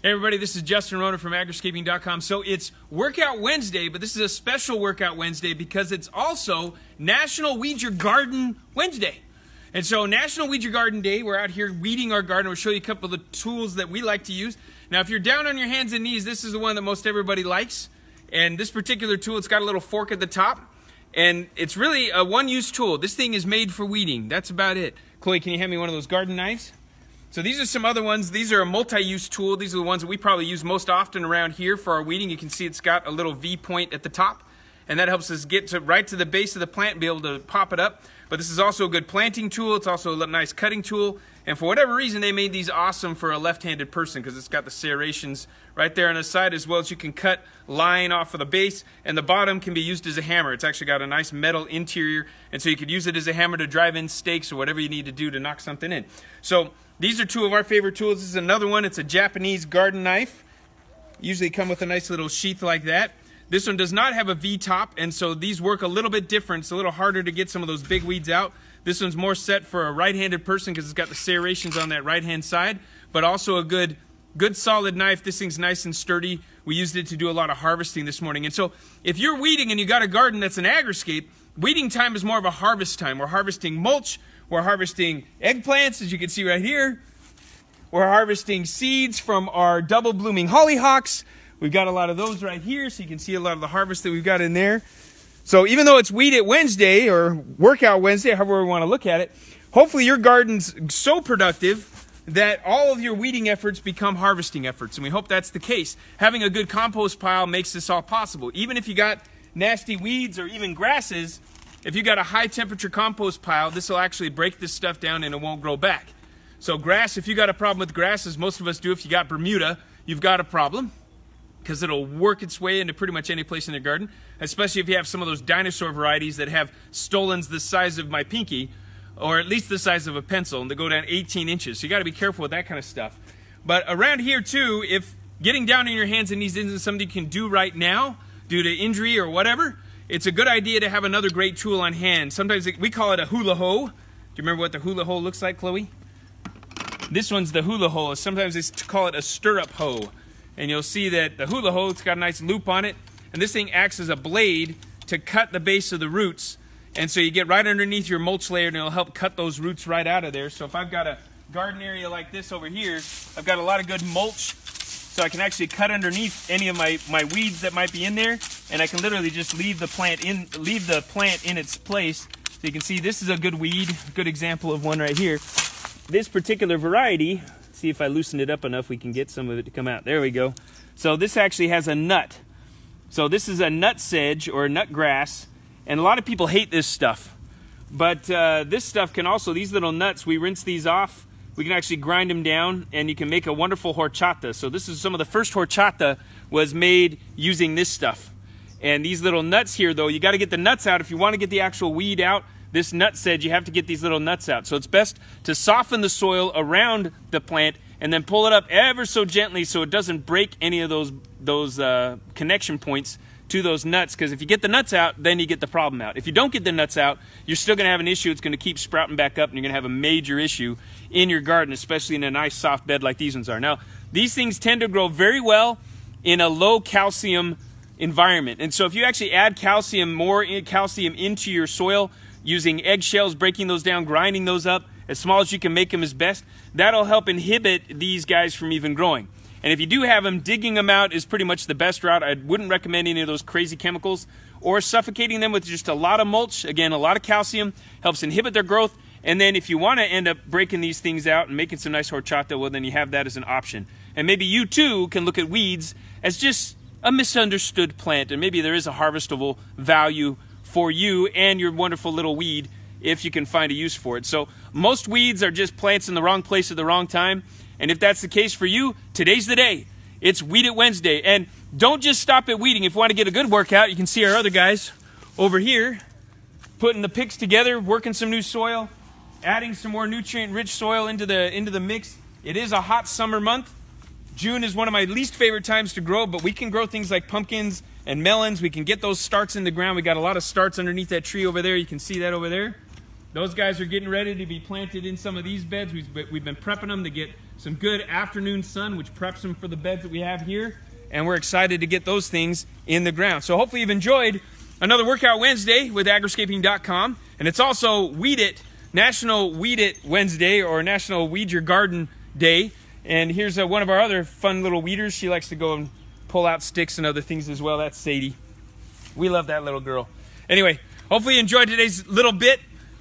Hey everybody, this is Justin Rohner from agriscaping.com. So it's Workout Wednesday, but this is a special Workout Wednesday because it's also National Weed Your Garden Wednesday. And so National Weed Your Garden Day, we're out here weeding our garden. We'll show you a couple of the tools that we like to use. Now, if you're down on your hands and knees, this is the one that most everybody likes. And this particular tool, it's got a little fork at the top. And it's really a one-use tool. This thing is made for weeding. That's about it. Chloe, can you hand me one of those garden knives? So these are some other ones. These are a multi-use tool. These are the ones that we probably use most often around here for our weeding. You can see it's got a little V point at the top, and that helps us get to right to the base of the plant and be able to pop it up. But this is also a good planting tool. It's also a nice cutting tool. And for whatever reason, they made these awesome for a left-handed person because it's got the serrations right there on the side as well as you can cut line off of the base and the bottom can be used as a hammer. It's actually got a nice metal interior and so you could use it as a hammer to drive in stakes or whatever you need to do to knock something in. So these are two of our favorite tools. This is another one. It's a Japanese garden knife. Usually come with a nice little sheath like that. This one does not have a V-top, and so these work a little bit different. It's a little harder to get some of those big weeds out. This one's more set for a right-handed person because it's got the serrations on that right-hand side, but also a good, good solid knife. This thing's nice and sturdy. We used it to do a lot of harvesting this morning. And so if you're weeding and you got a garden that's an agriscape, weeding time is more of a harvest time. We're harvesting mulch, we're harvesting eggplants, as you can see right here. We're harvesting seeds from our double blooming hollyhocks. We've got a lot of those right here, so you can see a lot of the harvest that we've got in there. So even though it's Weed It Wednesday or Workout Wednesday, however we want to look at it, hopefully your garden's so productive that all of your weeding efforts become harvesting efforts. And we hope that's the case. Having a good compost pile makes this all possible. Even if you got nasty weeds or even grasses, if you got a high temperature compost pile, this will actually break this stuff down and it won't grow back. So grass, if you got a problem with grass, as most of us do, if you got Bermuda, you've got a problem because it'll work its way into pretty much any place in the garden, especially if you have some of those dinosaur varieties that have stolons the size of my pinky, or at least the size of a pencil, and they go down 18 inches. So you got to be careful with that kind of stuff. But around here too, if getting down on your hands and knees isn't something you can do right now due to injury or whatever, it's a good idea to have another great tool on hand. Sometimes we call it a hula hoe. Do you remember what the hula hoe looks like, Chloe? This one's the hula hoe. Sometimes they call it a stirrup hoe and you'll see that the hula hoe, it's got a nice loop on it, and this thing acts as a blade to cut the base of the roots. And so you get right underneath your mulch layer and it'll help cut those roots right out of there. So if I've got a garden area like this over here, I've got a lot of good mulch so I can actually cut underneath any of my, my weeds that might be in there and I can literally just leave the plant in leave the plant in its place. So you can see this is a good weed, good example of one right here. This particular variety see if I loosen it up enough, we can get some of it to come out. There we go. So this actually has a nut. So this is a nut sedge or nut grass, and a lot of people hate this stuff. But uh, this stuff can also, these little nuts, we rinse these off. We can actually grind them down, and you can make a wonderful horchata. So this is some of the first horchata was made using this stuff. And these little nuts here, though, you got to get the nuts out. If you want to get the actual weed out, this nut sedge you have to get these little nuts out. So it's best to soften the soil around the plant and then pull it up ever so gently so it doesn't break any of those, those uh, connection points to those nuts because if you get the nuts out, then you get the problem out. If you don't get the nuts out, you're still going to have an issue. It's going to keep sprouting back up and you're going to have a major issue in your garden, especially in a nice soft bed like these ones are. Now, these things tend to grow very well in a low calcium environment. And so if you actually add calcium, more calcium into your soil, using eggshells, breaking those down, grinding those up as small as you can make them is best. That'll help inhibit these guys from even growing. And if you do have them, digging them out is pretty much the best route. I wouldn't recommend any of those crazy chemicals or suffocating them with just a lot of mulch. Again, a lot of calcium helps inhibit their growth. And then if you want to end up breaking these things out and making some nice horchata, well, then you have that as an option. And maybe you too can look at weeds as just a misunderstood plant, and maybe there is a harvestable value for you and your wonderful little weed if you can find a use for it. So most weeds are just plants in the wrong place at the wrong time. And if that's the case for you, today's the day. It's Weed It Wednesday. And don't just stop at weeding. If you want to get a good workout, you can see our other guys over here putting the picks together, working some new soil, adding some more nutrient-rich soil into the, into the mix. It is a hot summer month. June is one of my least favorite times to grow, but we can grow things like pumpkins and melons. We can get those starts in the ground. We got a lot of starts underneath that tree over there. You can see that over there. Those guys are getting ready to be planted in some of these beds. We've, we've been prepping them to get some good afternoon sun, which preps them for the beds that we have here. And we're excited to get those things in the ground. So hopefully you've enjoyed another Workout Wednesday with agriscaping.com. And it's also Weed It, National Weed It Wednesday or National Weed Your Garden Day. And here's uh, one of our other fun little weeders. She likes to go and pull out sticks and other things as well. That's Sadie. We love that little girl. Anyway, hopefully you enjoyed today's little bit.